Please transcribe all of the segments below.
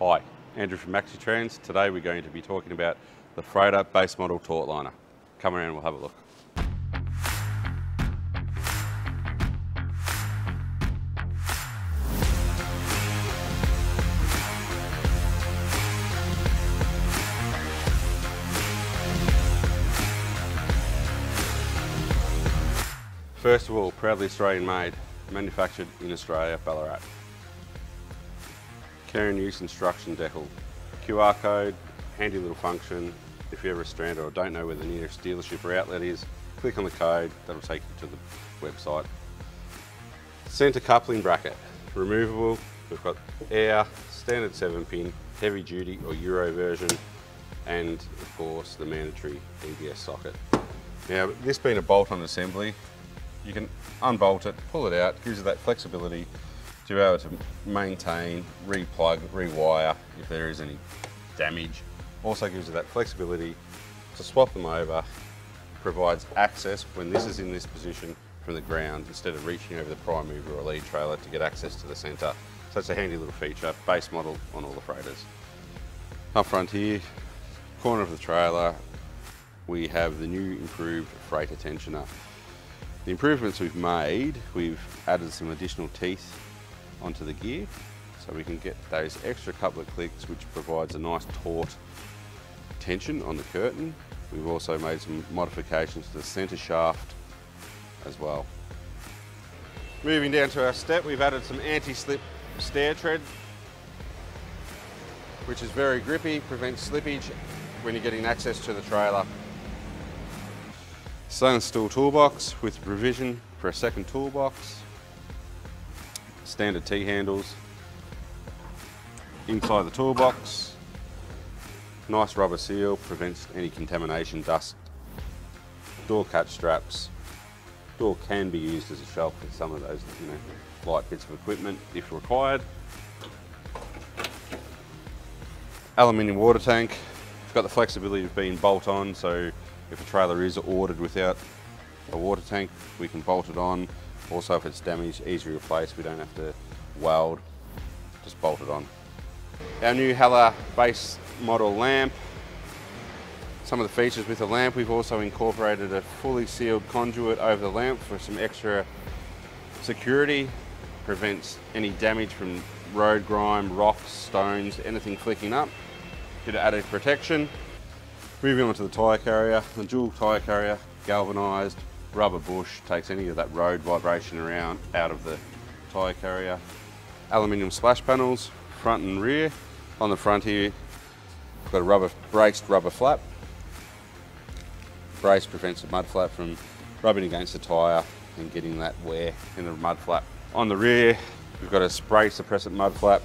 Hi, Andrew from MaxiTrans. Today we're going to be talking about the Freighter base model taut liner. Come around we'll have a look. First of all, proudly Australian made, manufactured in Australia, Ballarat. Care and use instruction decal. QR code, handy little function. If you're ever stranded or don't know where the nearest dealership or outlet is, click on the code, that'll take you to the website. Centre coupling bracket, removable. We've got air, standard 7 pin, heavy duty or Euro version, and of course the mandatory EBS socket. Now, this being a bolt-on assembly, you can unbolt it, pull it out, gives you that flexibility to be able to maintain, replug, rewire if there is any damage. Also gives you that flexibility to swap them over, provides access when this is in this position from the ground instead of reaching over the prime mover or lead trailer to get access to the centre. So it's a handy little feature, base model on all the freighters. Up front here, corner of the trailer, we have the new improved freighter tensioner. The improvements we've made, we've added some additional teeth onto the gear so we can get those extra couple of clicks which provides a nice taut tension on the curtain. We've also made some modifications to the centre shaft as well. Moving down to our step, we've added some anti-slip stair tread which is very grippy, prevents slippage when you're getting access to the trailer. Stainless steel toolbox with provision for a second toolbox. Standard T-handles. Inside the toolbox, nice rubber seal, prevents any contamination, dust. Door catch straps. Door can be used as a shelf for some of those you know, light bits of equipment if required. Aluminium water tank. It's got the flexibility of being bolt on, so if a trailer is ordered without a water tank, we can bolt it on. Also, if it's damaged, easy to replace. We don't have to weld, just bolt it on. Our new Hella base model lamp. Some of the features with the lamp, we've also incorporated a fully sealed conduit over the lamp for some extra security. Prevents any damage from road grime, rocks, stones, anything flicking up. Bit of added protection. Moving on to the tyre carrier, the dual tyre carrier, galvanised, rubber bush, takes any of that road vibration around out of the tyre carrier. Aluminium splash panels, front and rear. On the front here, got a rubber braced rubber flap. Brace prevents the mud flap from rubbing against the tyre and getting that wear in the mud flap. On the rear, we've got a spray suppressant mud flap.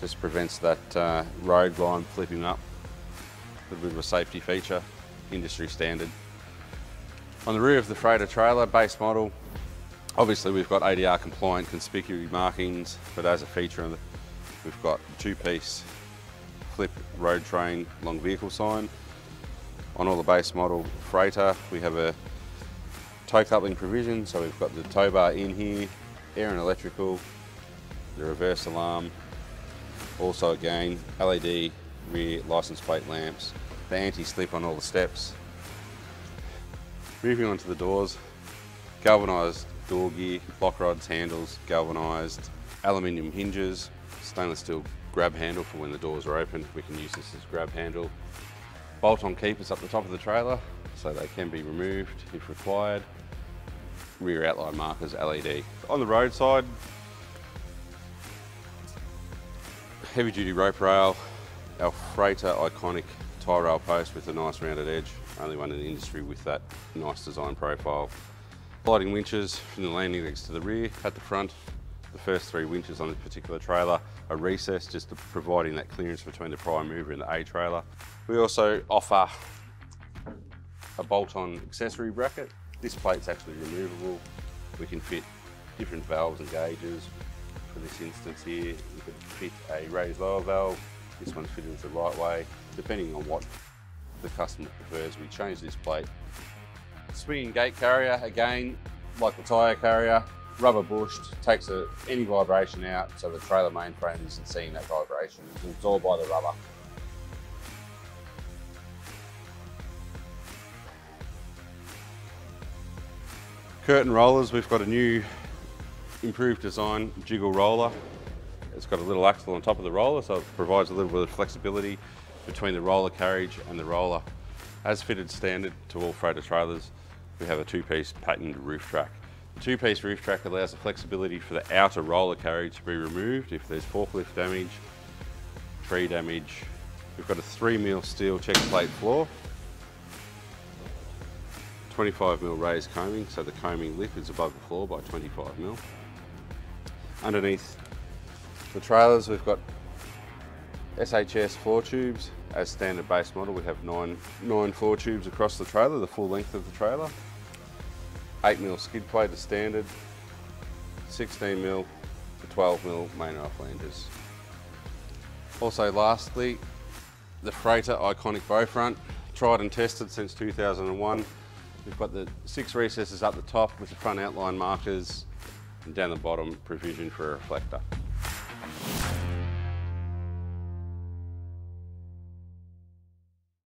Just prevents that uh, road line flipping up a little bit of a safety feature, industry standard. On the rear of the freighter trailer, base model, obviously we've got ADR compliant conspicuous markings, but as a feature, we've got two-piece flip road train long vehicle sign. On all the base model freighter, we have a tow coupling provision, so we've got the tow bar in here, air and electrical, the reverse alarm, also again LED rear license plate lamps, the anti-slip on all the steps. Moving on to the doors, galvanised door gear, lock rods, handles, galvanised, aluminium hinges, stainless steel grab handle for when the doors are open. We can use this as grab handle. Bolt-on keepers up the top of the trailer so they can be removed if required. Rear outline markers, LED. On the roadside, heavy duty rope rail, our freighter iconic tie rail post with a nice rounded edge, only one in the industry with that nice design profile. Sliding winches from the landing legs to the rear, at the front, the first three winches on this particular trailer are recessed, just providing that clearance between the prime mover and the A trailer. We also offer a bolt-on accessory bracket. This plate's actually removable. We can fit different valves and gauges. For this instance here, we could fit a raised lower valve, this one's fitted the right way, depending on what the customer prefers. We change this plate. Swinging gate carrier, again, like the tyre carrier, rubber bushed, takes a, any vibration out so the trailer mainframe isn't seeing that vibration. It's absorbed by the rubber. Curtain rollers, we've got a new improved design jiggle roller. It's got a little axle on top of the roller so it provides a little bit of flexibility between the roller carriage and the roller. As fitted standard to all freighter trailers, we have a two-piece patented roof track. The two-piece roof track allows the flexibility for the outer roller carriage to be removed if there's forklift damage, tree damage. We've got a 3mm steel check plate floor 25mm raised coaming, so the coaming lip is above the floor by 25mm. Underneath the trailers we've got SHS floor tubes. As standard base model we have nine, floor tubes across the trailer, the full length of the trailer. 8mm skid plate is standard, 16mm to 12mm main rail flanges. Also lastly, the Freighter iconic bow front, tried and tested since 2001. We've got the six recesses up the top with the front outline markers and down the bottom provision for a reflector.